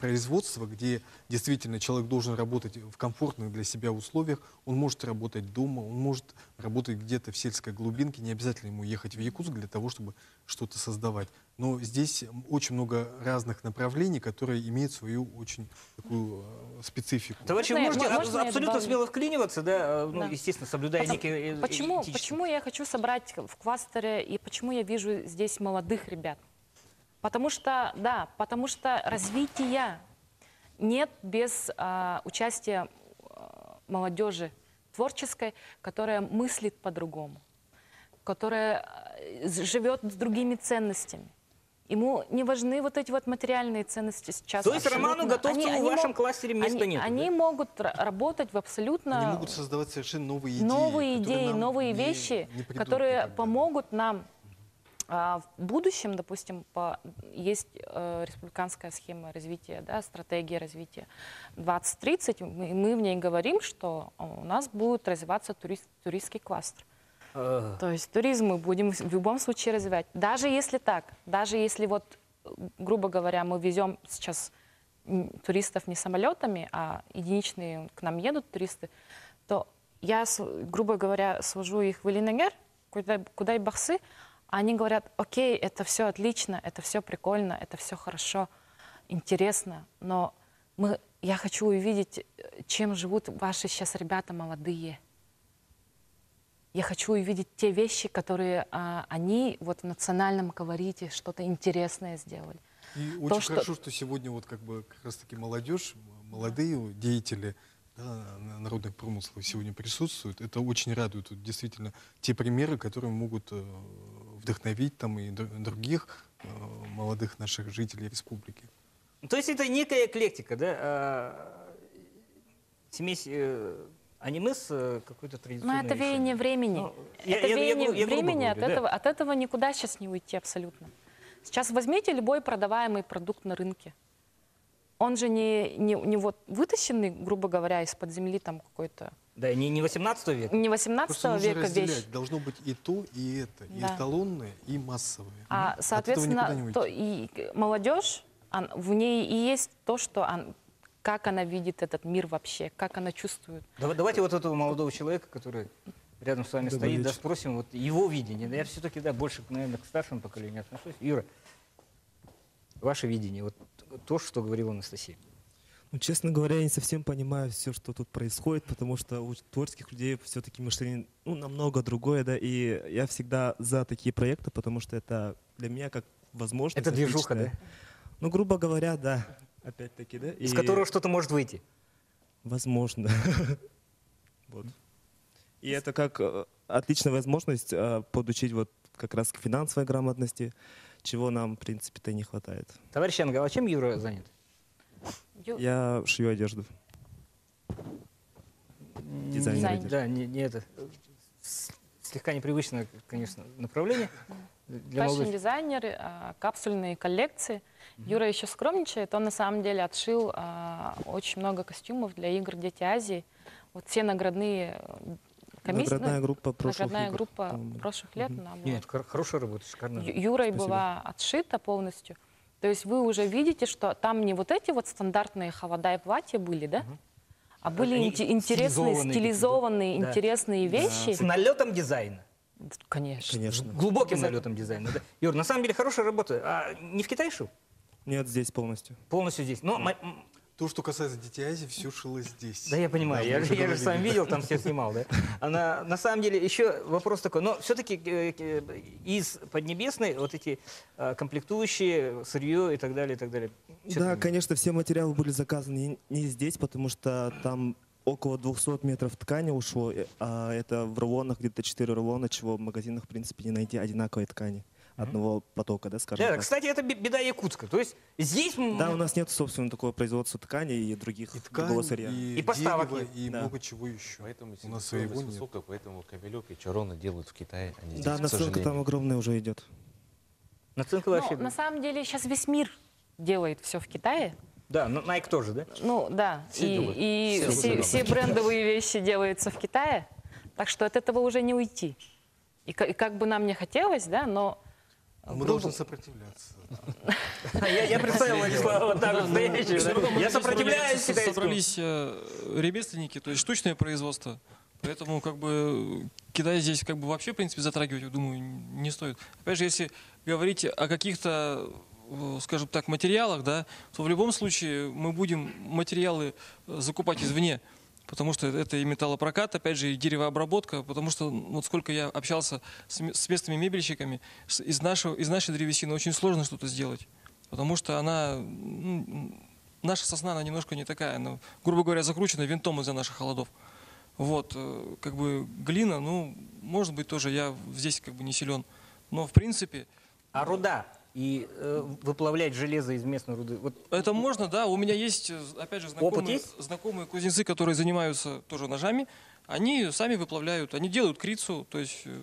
производства, где действительно человек должен работать в комфортных для себя условиях, он может работать дома, он может работать где-то в сельской глубинке, не обязательно ему ехать в Якутск для того, чтобы что-то создавать. Но здесь очень много разных направлений, которые имеют свою очень такую э, специфику. Товарищи, вы можете можно абсолютно смело вклиниваться, да, э, ну, Да. естественно, соблюдая Потому- некие э, Почему, этические- почему я хочу собрать в кластере и почему я вижу здесь молодых ребят? Потому что, да, потому что развития нет без а, участия а, молодежи творческой, которая мыслит по-другому, которая с- живет с другими ценностями. Ему не важны вот эти вот материальные ценности сейчас. То есть Роману абсолютно. Готовцеву в вашем мог- кластере места они, нету, Они да? могут ра- работать в абсолютно Они могут создавать совершенно новые идеи. новые идеи, новые не- вещи, не придут которые помогут нам в будущем, допустим, по, есть э, республиканская схема развития, да, стратегия развития 2030, мы, мы в ней говорим, что у нас будет развиваться турист, туристский кластер. Э, То есть туризм мы будем в любом случае развивать. Даже если так, даже если вот, грубо говоря, мы везем сейчас туристов не самолетами, а единичные к нам едут туристы, то я, грубо говоря, свожу их в Илинегер, куда, куда и бахсы, они говорят, окей, это все отлично, это все прикольно, это все хорошо, интересно, но мы, я хочу увидеть, чем живут ваши сейчас ребята молодые. Я хочу увидеть те вещи, которые а, они вот в национальном колорите что-то интересное сделали. И То, очень что- хорошо, что сегодня вот как бы как раз таки молодежь, молодые деятели да, на- народных промыслов сегодня присутствуют. Это очень радует. Вот действительно те примеры, которые могут э, вдохновить там и др- других э, молодых наших жителей республики. То есть это некая эклектика, да? а, Смесь э, аниме с э, какой-то Но традиционной это веяние вещью. времени. Ну, я- это я- я веяние гру- я грубо времени, от, говорю, да. этого, от этого никуда сейчас не уйти абсолютно. Сейчас возьмите любой продаваемый продукт на рынке. Он же не, не, не вот вытащенный, грубо говоря, из-под земли там какой-то, Да, не, не 18 века. не 18 Просто нужно века вещь. разделять. Должно быть и то, и это. И Да. эталонное, и массовое. А, От соответственно, то, и молодежь, он- в ней и есть то, что он- как она видит этот мир вообще, как она чувствует. Дава- Давайте вот этого молодого человека, который рядом с вами Добрый стоит, да, вечер. спросим вот его видение. Да, Я все-таки, да, больше, наверное, к старшему поколению отношусь. Юра, ваше видение, вот то, что говорила Анастасия. Ну, честно говоря, я не совсем понимаю все, что тут происходит, потому что у творческих людей все-таки мышление ну, намного другое, да, и я всегда за такие проекты, потому что это для меня как возможность. Это движуха, отличная. да? Ну, грубо говоря, да, опять-таки, да. Из и которого что-то может выйти. Возможно. Вот. И это как э, отличная возможность э, подучить вот как раз к финансовой грамотности, чего нам, в принципе-то, не хватает. Товарищ Ангел, а чем Юра занят? Я шью одежду. Дизайнер Не- одежды. Да, не, не это. Слегка непривычное, конечно, направление молодых. Fashion-дизайнер, а, капсульные коллекции. Юра еще скромничает. Он на самом деле отшил а, очень много костюмов для игр Дети Азии. Вот все наградные э, комиссии. Наградная ну, группа прошлых наградная игр, группа прошлых лет. была Нет, хор- хорошая работа, шикарная. Ю- Юрой Спасибо. была отшита полностью. То есть вы уже видите, что там не вот эти вот стандартные халадаи платья были, да? А были Они инте- интересные, стилизованные стилизованные, да. интересные вещи. С налетом дизайна. Конечно. Конечно. Глубоким Без- налетом дизайна. Да. Юр, на самом деле хорошая работа. А не в Китае шил? Нет, здесь полностью. Полностью здесь. Но, То, что касается Детей Азии, все шло здесь. да, я понимаю, Да, я, уже я же сам видел, там все снимал, да. А на, самом деле еще вопрос такой, но все-таки из Поднебесной вот эти э, комплектующие, сырье и так далее, и так далее. Чё Да, конечно, все материалы были заказаны не, здесь, потому что там около 200 метров ткани ушло, э, а это в рулонах где-то 4 рулона, чего в магазинах, в принципе, не найти одинаковой ткани одного потока, да, скажем Да, так. кстати, это бе- беда Якутска. То есть здесь... Да, у нас нет, собственно, такого производства ткани и других И ткань, другого сырья. и, И поставок дерево, нет. и Да. много чего еще. Поэтому У нас своего нет. высокая, поэтому кабелек и чарона делают в Китае, а не здесь, Да, наценка там огромная уже идет. Наценка Ну, вообще... на самом деле сейчас весь мир делает все в Китае. Да, но Nike тоже, да? Ну да, Все и, делают. и Все все, все брендовые вещи делаются в Китае, так что от этого уже не уйти. И, и как бы нам не хотелось, да, но Мы грубо- должны сопротивляться. Я, я представил Владислава вот так вот стоящего, Я сопротивляюсь. Собрались э, ремесленники, то есть штучное производство. Поэтому как бы Китай здесь как бы вообще, в принципе, затрагивать, я думаю, не стоит. Опять же, если говорить о каких-то, э, скажем так, материалах, да, то в любом случае мы будем материалы э, закупать извне. Потому что это и металлопрокат, опять же, и деревообработка, потому что ну, вот сколько я общался с, ме- с местными мебельщиками, из, нашего, из нашей древесины очень сложно что-то сделать. Потому что она, ну, наша сосна, она немножко не такая, она, грубо говоря, закручена винтом из-за наших холодов. Вот, э, как бы глина, ну, может быть, тоже я здесь как бы не силен. Но, в принципе, А руда и э, выплавлять железо из местной руды. Вот это можно, да. У меня есть, э, опять же, знакомые, есть? знакомые кузнецы, которые занимаются тоже ножами. Они сами выплавляют, они делают крицу, то есть э,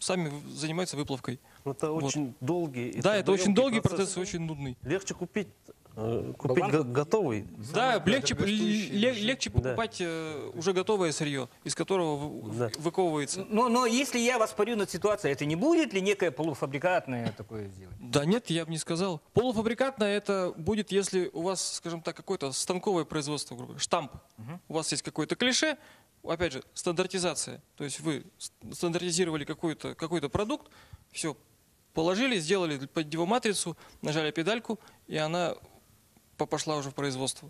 сами занимаются выплавкой. Это Вот. очень долгий. и да, это очень долгий процесс, и очень нудный. Легче купить, купить Болванку? го- готовый. Да, легче, легче Да. покупать э, уже готовое сырье, из которого Да. выковывается. Но, но если я воспарю над ситуацией, это не будет ли некое полуфабрикатное такое сделать? Да нет, я бы не сказал. Полуфабрикатное это будет, если у вас, скажем так, какое-то станковое производство, грубо говоря, штамп. У вас есть какое-то клише, опять же, стандартизация. То есть вы стандартизировали какой-то какой продукт, все, положили, сделали под него матрицу, нажали педальку, и она пошла уже в производство.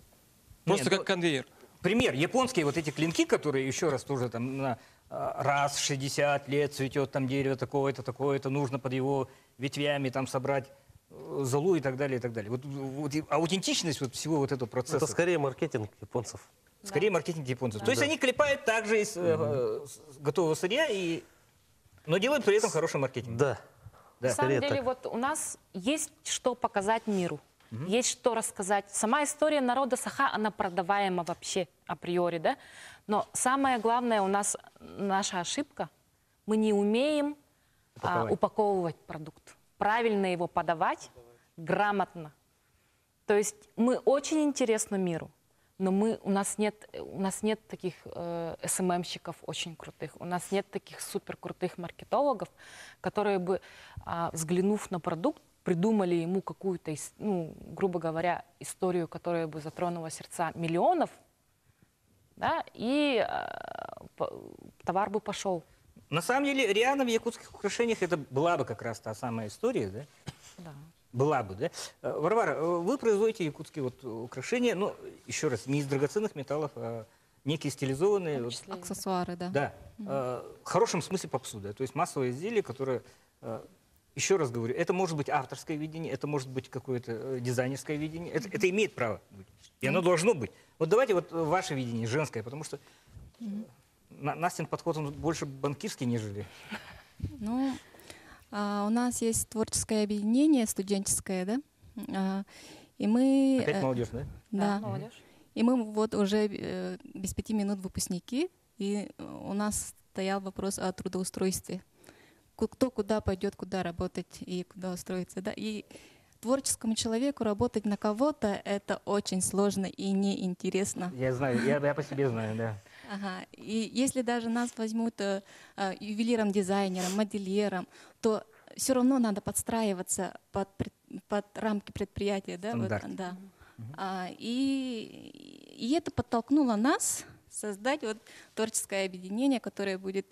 Просто Нет, как ну, конвейер. Пример. Японские вот эти клинки, которые еще раз тоже там на а, раз в 60 лет цветет там дерево такое-то, такое-то, нужно под его ветвями там собрать э, золу и так далее, и так далее. Вот, вот аутентичность вот всего вот этого процесса. Это скорее маркетинг японцев. Скорее маркетинг японцев. То есть они клепают также из э, с готового сырья, и... но делают при этом хороший маркетинг. Да. Да. На самом деле, так. вот у нас есть что показать миру. Есть что рассказать. Сама история народа Саха, она продаваема вообще априори, да? Но самое главное у нас наша ошибка. Мы не умеем а, Упаковать. упаковывать продукт. Правильно его подавать, грамотно. То есть мы очень интересны миру, но мы, у, нас нет, у нас нет таких э, СММщиков очень крутых, у нас нет таких супер крутых маркетологов, которые бы, а, взглянув на продукт, придумали ему какую-то, ну, грубо говоря, историю, которая бы затронула сердца миллионов, да, и э, товар бы пошел. На самом деле, Риана в якутских украшениях это была бы как раз та самая история, да? Да. Была бы, да? Э, Варвара, э, вы производите якутские вот украшения, ну, еще раз, не из драгоценных металлов, а некие стилизованные. Вот, Аксессуары, да. да, э, в хорошем смысле попсу, да, то есть массовое изделие, которое, э, еще раз говорю, это может быть авторское видение, это может быть какое-то э, дизайнерское видение, это, это имеет право быть, и оно должно быть. Вот давайте вот э, ваше видение, женское, потому что э, на- Настин подход, он больше банкирский, нежели... Ну, а, у нас есть творческое объединение студенческое, да, А, и мы... Опять молодежь, да? Да. молодежь. И мы вот уже э, без пяти минут выпускники, и у нас стоял вопрос о трудоустройстве. Кто куда пойдет, куда работать и куда устроиться. Да? И творческому человеку работать на кого-то это очень сложно и неинтересно. Я знаю, я, я по себе знаю, да. Ага. И если даже нас возьмут э, э, ювелиром, дизайнером, модельером, то все равно надо подстраиваться под, под рамки предприятия. Да? Вот, Стандарт. да. А, и, и это подтолкнуло нас создать вот творческое объединение, которое будет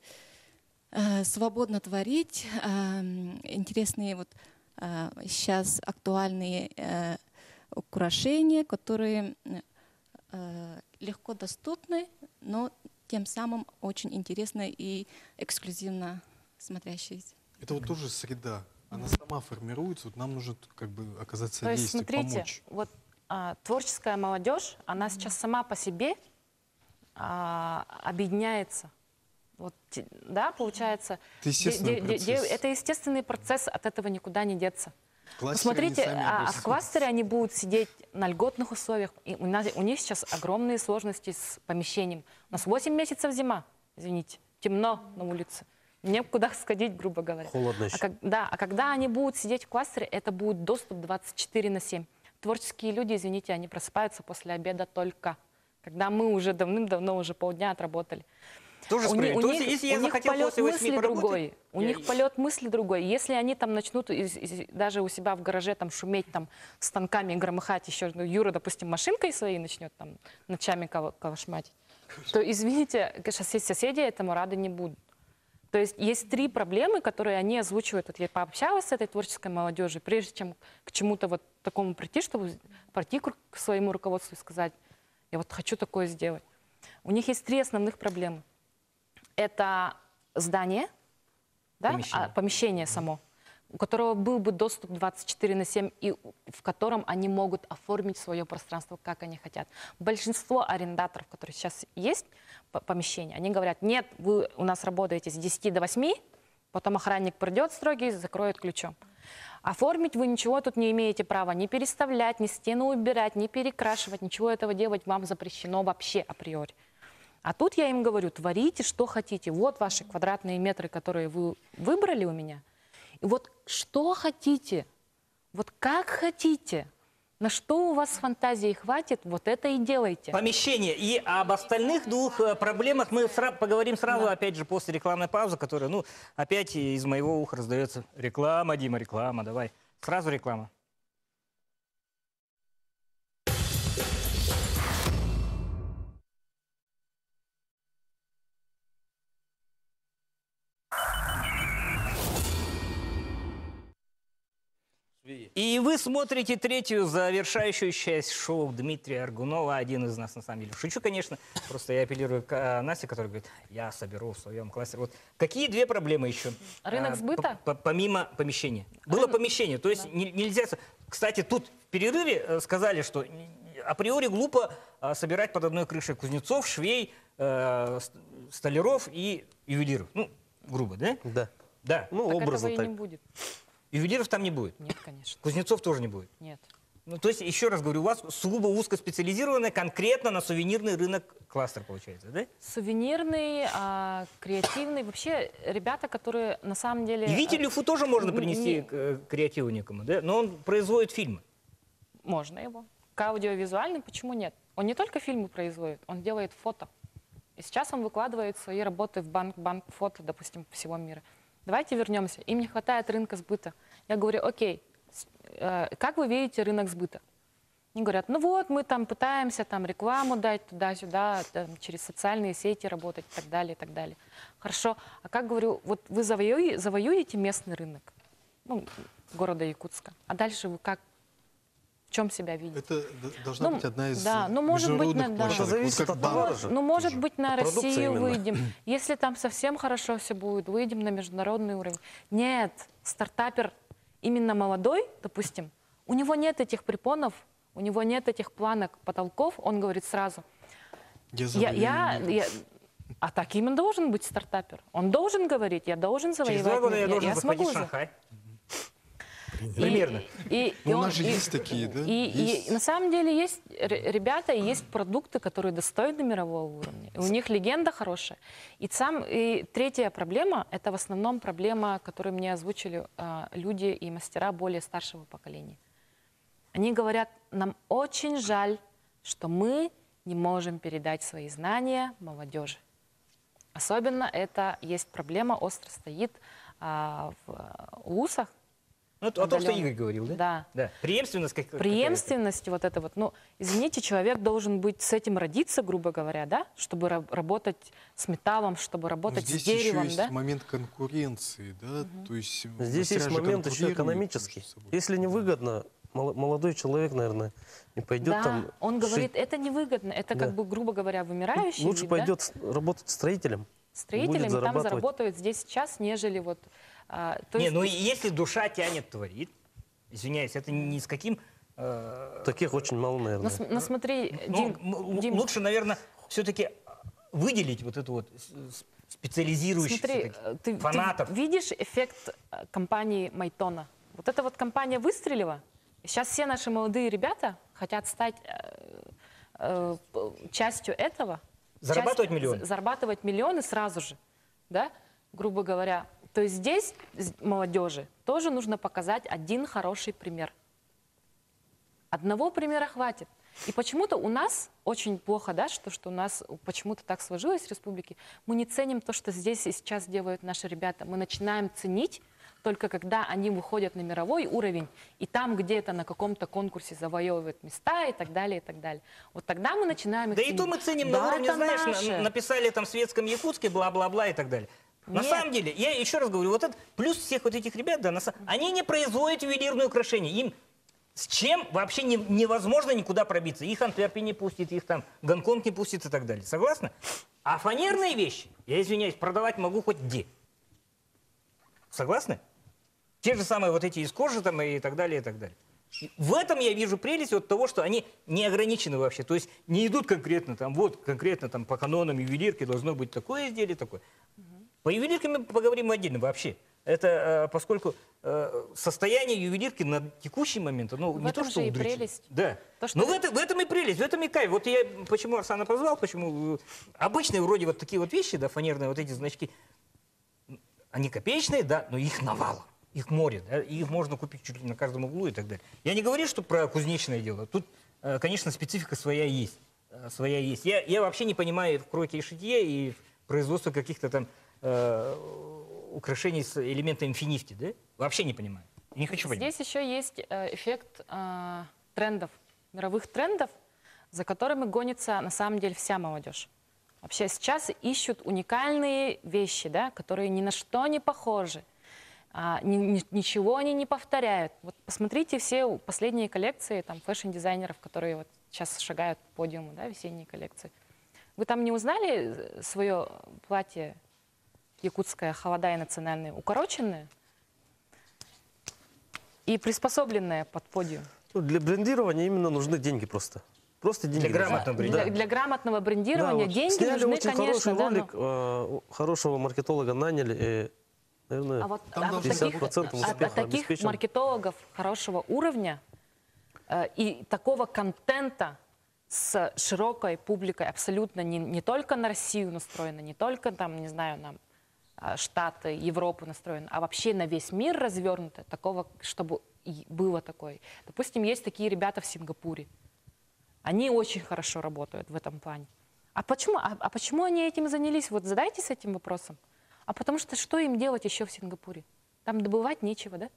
свободно творить эм, интересные вот э, сейчас актуальные э, украшения, которые э, легко доступны, но тем самым очень интересно и эксклюзивно смотрящиеся. Это вот тоже среда. Она сама формируется. Вот нам нужно как бы оказать То есть, смотрите, помочь. вот а, творческая молодежь, она сейчас сама по себе а, объединяется. Да, получается, Это естественный де- де- де- процесс. это естественный процесс, от этого никуда не деться. В кластере смотрите, они сами а, а в кластере они будут сидеть на льготных условиях. И у, нас, у них сейчас огромные сложности с помещением. У нас 8 месяцев зима, извините, темно на улице. Мне куда сходить, грубо говоря. Холодно А, еще. как- да, а когда они будут сидеть в кластере, это будет доступ 24 на 7. Творческие люди, извините, они просыпаются после обеда только, когда мы уже давным-давно уже полдня отработали. Тоже У справедливо. у То есть, них- я у них полет мысли поработать, другой. У них полет мысли другой. Если они там начнут из- из- даже у себя в гараже там шуметь там станками, громыхать еще, ну, Юра, допустим, машинкой своей начнет там ночами калашматить, то, извините, соседи этому рады не будут. То есть есть три проблемы, которые они озвучивают. Вот я пообщалась с этой творческой молодежью, прежде чем к чему-то вот такому прийти, чтобы пройти к своему руководству и сказать, я вот хочу такое сделать. У них есть три основных проблемы. Это здание, да, Помещение. а, помещение само, у которого был бы доступ 24 на 7 и в котором они могут оформить свое пространство, как они хотят. Большинство арендаторов, которые сейчас есть, по- помещения, они говорят, нет, вы у нас работаете с 10 до 8, потом охранник придет строгий, закроет ключом. Оформить вы ничего тут не имеете права, не переставлять, ни стену убирать, не перекрашивать, ничего этого делать вам запрещено вообще априори. А тут я им говорю, творите, что хотите. Вот ваши квадратные метры, которые вы выбрали у меня. И вот что хотите, вот как хотите, на что у вас фантазии хватит, вот это и делайте. Помещение. И об остальных двух э, проблемах мы сра- поговорим сразу, опять же, после рекламной паузы, которая, ну, опять из моего уха раздается. Реклама, Дима, реклама, давай. Сразу реклама. И вы смотрите третью завершающую часть шоу Дмитрия Аргунова, один из нас на самом деле. Шучу, конечно, просто я апеллирую к а, Насте, которая говорит, я соберу в своем классе. Вот какие две проблемы еще? Рынок А, сбыта? по- по- Помимо помещения. Было помещение, то есть не- нельзя... Кстати, тут в перерыве э, сказали, что априори глупо собирать под одной крышей кузнецов, швей, э, ст- столяров и ювелиров. Ну, грубо, да? Да. Да. Ну, так образно этого и так. не будет. Ювелиров там не будет. Нет, конечно. Кузнецов тоже не будет. Нет. Ну, то есть, еще раз говорю, у вас сугубо узкоспециализированный конкретно на сувенирный рынок кластер получается, да? Сувенирный, а, креативный. Вообще, ребята, которые на самом деле... И а, Люфу тоже можно не- принести не- к э, креативу некому, да? Но он производит фильмы. Можно его. К аудиовизуальным почему нет? Он не только фильмы производит, он делает фото. И сейчас он выкладывает свои работы в банк, банк фото, допустим, всего мира. Давайте вернемся. Им не хватает рынка сбыта. Я говорю, окей, э, как вы видите рынок сбыта? Они говорят, ну вот, мы там пытаемся там рекламу дать туда-сюда, через социальные сети работать и так далее, и так далее. Хорошо, а как, говорю, вот вы завоюе- завоюете местный рынок, ну, города Якутска, а дальше вы как, в чем себя видите? Это должна Ну, быть одна из да, ну, может быть, на- да. площадок. Это зависит Вот от товара Ну, же ну, может тоже. быть, на Россию именно. выйдем. Если там совсем хорошо все будет, выйдем на международный уровень. Нет, стартапер именно молодой, допустим, у него нет этих препонов, у него нет этих планок, потолков, он говорит сразу, Я я, я, я- а так именно должен быть стартапер. Он должен говорить, я должен завоевать Через два года мир, я должен смогу захватить за- Шанхай. И- Примерно. И, и Ну, у он- нас же и- есть такие, да? И, и Есть. на самом деле есть ребята, и есть продукты, которые достойны мирового уровня. И у них легенда хорошая. И, сам, и третья проблема, это в основном проблема, которую мне озвучили а, люди и мастера более старшего поколения. Они говорят, нам очень жаль, что мы не можем передать свои знания молодежи. Особенно это есть проблема, остро стоит а, в а, УСах, Ну, то- о том, что. Игорь говорил, да? Да. Да. Преемственность как Преемственность вот это вот, ну, извините, человек должен быть с этим родиться, грубо говоря, да, чтобы ра- работать с металлом, чтобы Но работать здесь с деревом, еще есть да. момент конкуренции, да, то есть Здесь есть момент еще экономический. Если невыгодно, мол- молодой человек, наверное, не пойдет да, там. он шить. говорит, это невыгодно, это Да. как бы, грубо говоря, вымирающий Лучше вид, да? пойдет с- работать строителем. строителями, будет там заработают здесь сейчас, нежели вот... а, то Не, есть ну и если душа тянет, творит, извиняюсь, это ни с каким... э, Таких очень мало, Ну, наверное. см- ну, смотри, ну, Дим, м- Дим, лучше, наверное, все-таки выделить вот эту вот с- с- специализирующихся Смотри, таких э, ты, ты фанатов. видишь эффект э, компании Майтона? Вот эта вот компания выстрелила. Сейчас все наши молодые ребята хотят стать э, э, частью этого. Зарабатывать часть- миллионы. за- Зарабатывать миллионы сразу же, да, грубо говоря. То есть здесь молодежи тоже нужно показать один хороший пример. Одного примера хватит. И почему-то у нас очень плохо, да, что, что у нас почему-то так сложилось в республике. Мы не ценим то, что здесь и сейчас делают наши ребята. Мы начинаем ценить только когда они выходят на мировой уровень, и там где-то на каком-то конкурсе завоевывают места и так далее, и так далее. Вот тогда мы начинаем их Да и ценить. то мы ценим Да, на уровне, знаешь, на- наше. написали там в светском Якутске, бла-бла-бла и так далее. На Нет. самом деле, я еще раз говорю, вот это плюс всех вот этих ребят, да, на они не производят ювелирные украшения. Им с чем вообще не- невозможно никуда пробиться. Их Антверпен не пустит, их там Гонконг не пустит и так далее. Согласны? А фанерные вещи, я извиняюсь, продавать могу хоть где. Согласны? Те же самые вот эти из кожи там и так далее, и так далее. В этом я вижу прелесть от того, что они не ограничены вообще. То есть не идут конкретно там, вот конкретно там по канонам ювелирки должно быть такое изделие, такое. По ювелирке мы поговорим отдельно вообще. Это э, поскольку э, состояние ювелирки на текущий момент, ну, В не то, что же и удручает. прелесть. Да. То, что- Но в, это- в этом и прелесть, в этом и кайф. Вот я почему Арсана позвал, почему э, обычные вроде вот такие вот вещи, да, фанерные вот эти значки, они копеечные, да, но их навалом. Их море, да, и их можно купить чуть ли на каждом углу и так далее. Я не говорю, что про кузнечное дело. Тут, конечно, специфика своя есть. Своя есть. Я, я вообще не понимаю в кройке и шитье и в производстве каких-то там э, украшений с элементами финифти, да? Вообще не понимаю. Не хочу понимать. Здесь еще есть э, эффект э, трендов, мировых трендов, за которыми гонится на самом деле вся молодежь. Вообще сейчас ищут уникальные вещи, да, которые ни на что не похожи. А, ни- ни- ничего они не повторяют. Вот посмотрите все последние коллекции там fashion-дизайнеров, которые вот сейчас шагают по подиуму, да, весенние коллекции. Вы там не узнали свое платье якутское, халадай национальное, укороченное и приспособленное под подиум? Ну, для брендирования именно нужны деньги просто. Просто деньги. Для грамотного Для, брендирования. для грамотного Да, брендирования вот деньги сняли нужны, очень конечно, хороший да, но- ролик, э, хорошего маркетолога наняли, и, наверное, А вот, а вот таких, 50% а- а успеха таких маркетологов хорошего уровня э, и такого контента с широкой публикой абсолютно не, не только на Россию настроено, не только там, не знаю, на Штаты, Европу настроено, а вообще на весь мир развернуто, такого, чтобы было такое. Допустим, есть такие ребята в Сингапуре. Они очень хорошо работают в этом плане. А почему, а, а почему они этим занялись? Вот задайтесь этим вопросом. А потому что что им делать еще в Сингапуре? Там добывать нечего, да?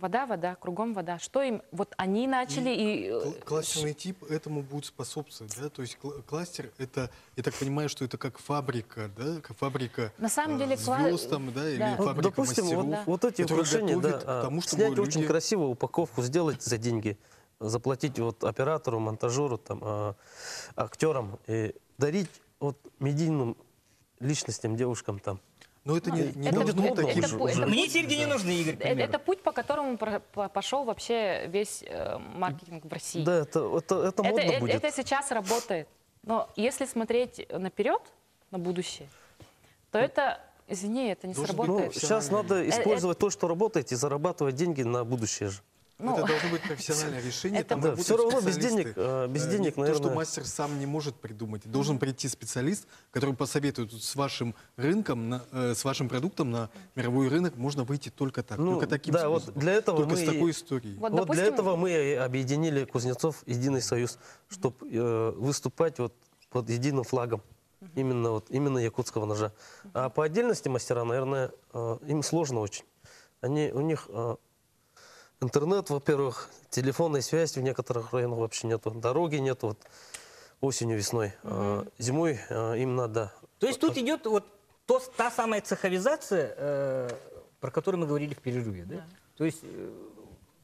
Вода, вода, кругом вода. Что им? Вот они начали и... э, Кл- Кластерный тип этому будет способствовать, да, то есть кл- кластер это, я так понимаю, что это как фабрика, да, как фабрика На самом деле, кла- звезд там, да, или да. Фабрика допустим, вот, мастеров, вот эти украшения, да, к а, тому, чтобы снять очень люди- красивую упаковку, сделать за деньги, заплатить вот оператору, монтажеру, там, а, актерам, и дарить вот медийным личностям, девушкам там. Но это не, не это- должно это- таким это это уже. Мне деньги не нужны, Игорь, э, примеру. Это путь, по которому пошел вообще весь э, маркетинг в России. Да, это, это, это это, модно это- будет. это сейчас работает. Но если смотреть наперед, на будущее, то это, извини, это не Должен быть Ну, сработает. сейчас надо Э, использовать то, что работает, и зарабатывать деньги на будущее же. Ну, это должно быть профессиональное решение. это- там Да, всё равно без денег, э, без Э, денег, не- То, что наверное. мастер сам не может придумать. Должен прийти специалист, который посоветует вот с вашим рынком, на- э, с вашим продуктом на мировой рынок можно выйти только так, Ну, только таким да, вот способом. для этого только мы с и- такой историей. Вот, Вот, для допустим, этого мы объединили Кузнецов Единый Союз, чтобы выступать вот под единым флагом. Именно, вот, именно якутского ножа. А по отдельности мастера, наверное, э, им сложно очень. Они, у них э, интернет, во-первых, телефонной связи в некоторых районах вообще нету, дороги нету вот, осенью, весной. А зимой э, им надо... То есть тут идет вот то, та самая цеховизация, э, про которую мы говорили в перерыве. Да? То есть э,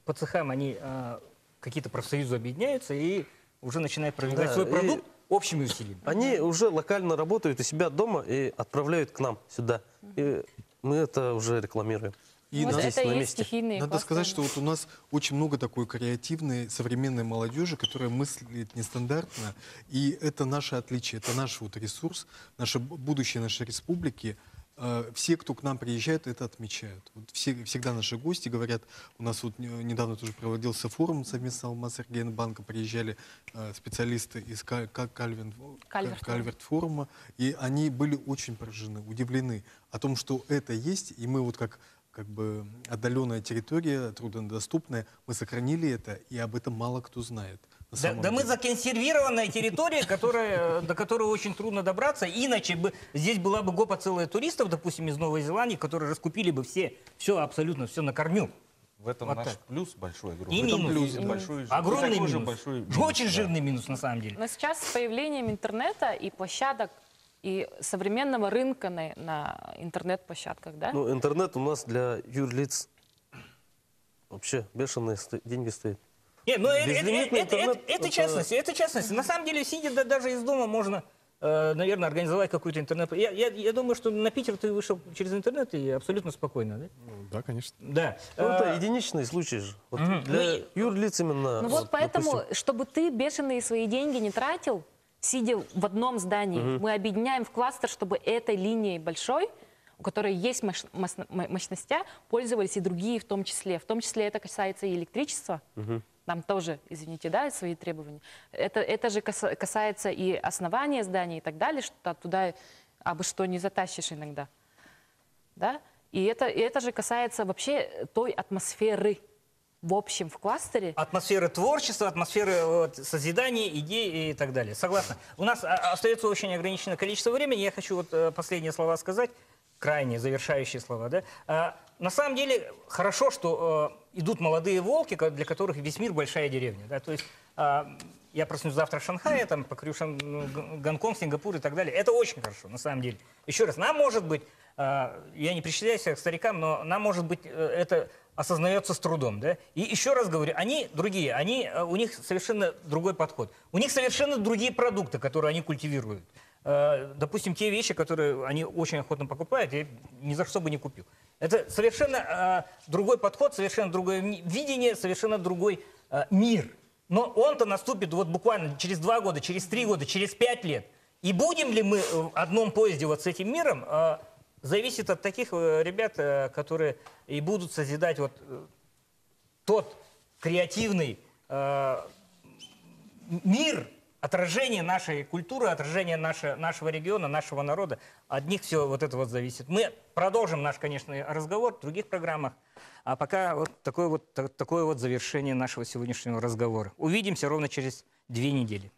по цехам они э, какие-то профсоюзы объединяются и уже начинают продвигать Да, свой продукт общими усилиями. Они уже локально работают у себя дома и отправляют к нам сюда. И мы это уже рекламируем. И вот надо- это на есть стихийные Надо кластеры. сказать, что вот у нас очень много такой креативной, современной молодежи, которая мыслит нестандартно. И это наше отличие, это наш вот ресурс, наше будущее нашей республики. Э, Все, кто к нам приезжают, это отмечают. Вот все, всегда наши гости говорят, у нас вот не- недавно тоже проводился форум совместно с Алмаз банка, приезжали э, специалисты из Ка- Ка- Кальвин, Кальверт. Кальверт форума, и они были очень поражены, удивлены о том, что это есть, и мы вот как как бы отдаленная территория, труднодоступная, мы сохранили это, и об этом мало кто знает. на Да, да мы законсервированная территория, которая, до которой очень трудно добраться. Иначе бы здесь была бы гопа целая туристов, допустим, из Новой Зеландии, которые раскупили бы все, все абсолютно, все на корню. В этом Вот наш так. плюс большой. говорю. И В этом минус. плюсе И большой, Огромный такой же минус. большой минус, Очень да. жирный минус на самом деле. Но сейчас с появлением интернета и площадок, и современного рынка на, на интернет-площадках, да? Ну, интернет у нас для юрлиц вообще бешеные сто- деньги стоит. Нет, ну это, это, это- это- интернет, это это- частности, это частности. На самом деле, сидя да- даже из дома, можно, э, наверное, организовать какой-то интернет. Я, я, я думаю, что на Питер ты вышел через интернет и абсолютно спокойно, да? Да, конечно. Да. Ну, это Э, единичные случаи же. Вот мгм. Для Ну юрлиц именно. Ну вот поэтому, допустим, чтобы ты бешеные свои деньги не тратил, сидя в одном здании, мы объединяем в кластер, чтобы этой линией большой, у которой есть мощ- мощно- м- мощностя, пользовались и другие в том числе. В том числе это касается и электричества. Нам тоже, извините, да, свои требования. Это, это же каса- касается и основания зданий и так далее, что туда абы что не затащишь иногда. Да? И это, и это же касается вообще той атмосферы в общем в кластере. атмосферы творчества, атмосферы вот, созидания, идей и так далее. Согласна. У нас а, остается очень ограниченное количество времени. Я хочу вот э, последние слова сказать, крайние, завершающие слова. Да? А, на самом деле хорошо, что э, идут молодые волки, для которых весь мир большая деревня. Да? То есть а, я проснусь завтра в Шанхае, там, покорю Шан- ну, Гонконг, Сингапур и так далее. Это очень хорошо, на самом деле. Еще раз, нам может быть, э, я не причисляюсь к старикам, но нам может быть э, это осознается с трудом, да? И еще раз говорю, они другие, они, э, у них совершенно другой подход. У них совершенно другие продукты, которые они культивируют. Э, Допустим, те вещи, которые они очень охотно покупают, я ни за что бы не купил. Это совершенно э, другой подход, совершенно другое видение, совершенно другой э, мир. Но он-то наступит вот буквально через два года, через три года, через пять лет. И будем ли мы в одном поезде вот с этим миром, э, зависит от таких э, ребят, э, которые и будут созидать вот э, тот креативный мир, отражение нашей культуры, отражение наше- нашего региона, нашего народа. От них все вот это вот зависит. Мы продолжим наш, конечно, разговор в других программах. А пока вот такое вот, та- такое вот завершение нашего сегодняшнего разговора. Увидимся ровно через две недели.